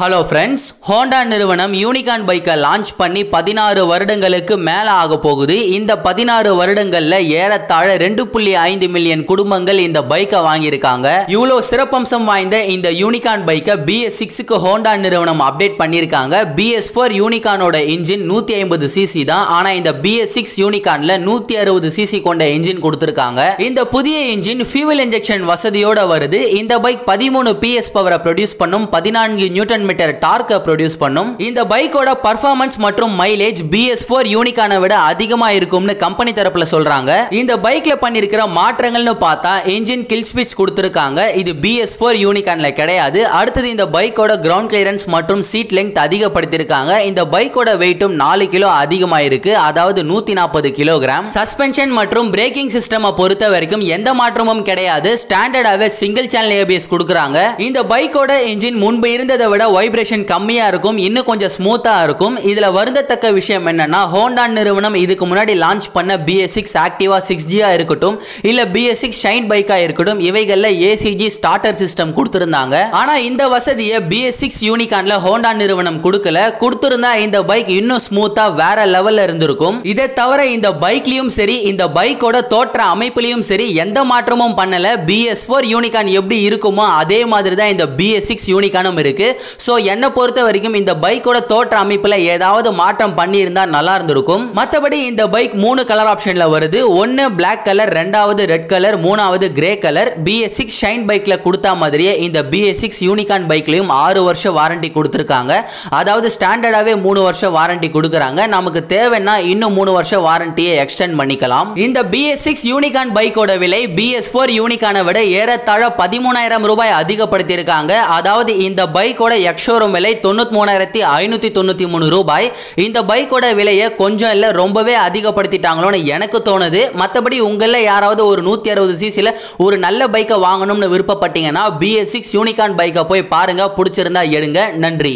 Hello friends Honda நிறுவனம் Unicorn பைக்கை launch பண்ணி பதினாறு வருடங்களுக்கு மேலே ஆக போகுது. இந்த பதினாறு வருடங்களில் ஏறத்தாழ ரெண்டு புள்ளி ஐந்து மில்லியன் குடும்பங்கள் இந்த பைக்கை வாங்கியிருக்காங்க. இவ்வளோ சிறப்பம்சம் வாய்ந்த இந்த யூனிகான் பைக்கை பிஎஸ் சிக்ஸுக்கு ஹோண்டா நிறுவனம் அப்டேட் பண்ணியிருக்காங்க. பிஎஸ் ஃபோர் யூனிகானோட இன்ஜின் நூற்றி ஐம்பது சிசி தான். ஆனால் இந்த பிஎஸ் சிக்ஸ் யூனிகானில் நூற்றி அறுபது சிசி கொண்ட இன்ஜின் கொடுத்துருக்காங்க. இந்த புதிய இன்ஜின் ஃபியூவல் இன்ஜெக்ஷன் வசதியோட வருது. இந்த பைக் பதிமூணு பிஎஸ் பவரை ப்ரொடியூஸ் பண்ணும். பதினான்கு நியூட்டன் மீட்டர் டார்க்கை ப்ரொடியூஸ் பண்ணும். இந்த பைக்கோட பர்ஃபார்மன்ஸ் மற்றும் மைலேஜ் பிஎஸ் ஃபோர் யூனிக்கான விட அதிகமா இருக்கும்னு கம்பெனி தரப்புல சொல்றாங்க. இந்த பைக்ல பண்ணிருக்கிற மாற்றங்கள்னு பார்த்தா இன்ஜின் கில் ஸ்விட்ச் கொடுத்துருக்காங்க. இது பிஎஸ் ஃபோர் யூனிகான்ல கிடையாது. அடுத்தது இந்த பைக்கோட கிரவுண்ட் கிளியரன்ஸ் மற்றும் சீட் லெங்க் அதிகப்படுத்திருக்காங்க இந்த பைக்கோட வெயிட்டும் நாலு கிலோ அதிகமா இருக்கு. அதாவது நூத்தி நாற்பது கிலோகிராம் சஸ்பென்ஷன் மற்றும் பிரேக்கிங் சிஸ்டமை பொறுத்த வரைக்கும் எந்த மாற்றமும் கிடையாது. ஸ்டாண்டர்டாவே சிங்கிள் சேனல் ஏபிஎஸ் கொடுக்குறாங்க. இந்த பைக்கோட இன்ஜின் முன்பு இருந்ததை விட வைப்ரேஷன் கம்மியாக இருக்கும் இன்னும் கொஞ்சம் ஸ்மூத்தாக இருக்கும். இதில் வருந்தத்தக்க விஷயம் என்னென்னா ஹோண்டா நிறுவனம் இதுக்கு முன்னாடி லான்ச் பண்ண பிஎஸ் சிக்ஸ் ஆக்டிவா சிக்ஸ் ஜியாக இருக்கட்டும் இல்லை பிஎஸ் சிக்ஸ் ஷைன் பைக்காக இருக்கட்டும் இவைகளில் ஏசிஜி ஸ்டார்டர் சிஸ்டம் கொடுத்துருந்தாங்க. ஆனால் இந்த வசதியை பிஎஸ் சிக்ஸ் யூனிகான்ல ஹோண்டா நிறுவனம் கொடுக்கல. கொடுத்துருந்தா இந்த பைக் இன்னும் ஸ்மூத்தாக வேற லெவலில் இருந்திருக்கும். இதை தவிர இந்த பைக்லையும் சரி இந்த பைக்கோட தோற்ற அமைப்புலையும் சரி எந்த மாற்றமும் பண்ணல. பிஎஸ் ஃபோர் யூனிகான் எப்படி இருக்குமோ அதே மாதிரி தான் இந்த பிஎஸ் சிக்ஸ் யூனிகானும் இருக்கு. ஸோ என்னை பொறுத்த வரைக்கும் இந்த பைக்கோட தோற்ற அமைப்பில் ஏதாவது மாற்றம் பண்ணியிருந்தா நல்லா இருந்திருக்கும். மற்றபடி இந்த பைக் மூணு கலர் ஆப்ஷனில் வருது. ஒன்று பிளாக் கலர் ரெண்டாவது ரெட் கலர் மூணாவது grey colour BS six Shine பைக்கில் கொடுத்தா மாதிரியே இந்த பிஎஸ் சிக்ஸ் யூனிகான் பைக்லையும் ஆறு வருஷம் வாரண்டி கொடுத்துருக்காங்க. அதாவது ஸ்டாண்டர்டாகவே மூணு வருஷம் வாரண்டி கொடுக்குறாங்க. நமக்கு தேவைன்னா இன்னும் மூணு வருஷம் வாரண்டியை எக்ஸ்டெண்ட் பண்ணிக்கலாம். இந்த பிஎஸ் சிக்ஸ் யூனிகான் பைக்கோட விலை பிஎஸ் ஃபோர் யூனிகானை விட ஏறத்தாழ பதிமூணாயிரம் ரூபாய் அதிகப்படுத்தியிருக்காங்க. அதாவது இந்த பைக்கோட எக்ஷோரூம் விலை தொண்ணூத்தி மூணாயிரத்தி ஐநூற்றி தொண்ணூற்றி மூணு ரூபாய். இந்த பைக்கோட விலையை கொஞ்சம் இல்லை ரொம்பவே அதிகப்படுத்திட்டாங்களோன்னு எனக்கு தோணுது. மற்றபடி உங்களில் யாராவது ஒரு நூற்றி அறுபது சிசியில் ஒரு நல்ல பைக்கை வாங்கணும்னு விருப்பப்பட்டீங்கன்னா பிஎஸ் சிக்ஸ் யூனிகான் பைக்கை போய் பாருங்க. பிடிச்சிருந்தா எடுங்க. நன்றி.